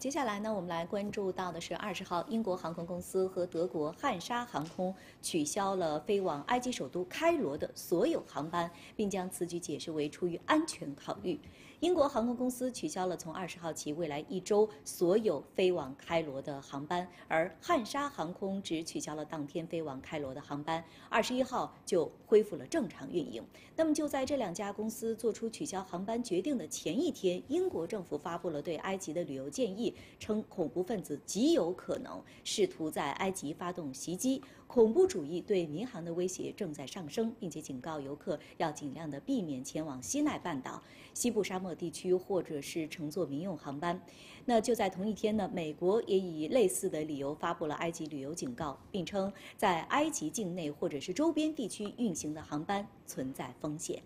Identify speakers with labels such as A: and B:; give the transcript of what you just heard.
A: 接下来呢，我们来关注到的是二十号，英国航空公司和德国汉莎航空取消了飞往埃及首都开罗的所有航班，并将此举解释为出于安全考虑。英国航空公司取消了从二十号起未来一周所有飞往开罗的航班，而汉莎航空只取消了当天飞往开罗的航班，二十一号就恢复了正常运营。那么就在这两家公司做出取消航班决定的前一天，英国政府发布了对埃及的旅游建议。称恐怖分子极有可能试图在埃及发动袭击，恐怖主义对民航的威胁正在上升，并且警告游客要尽量的避免前往西奈半岛、西部沙漠地区，或者是乘坐民用航班。那就在同一天呢，美国也以类似的理由发布了埃及旅游警告，并称在埃及境内或者是周边地区运行的航班存在风险。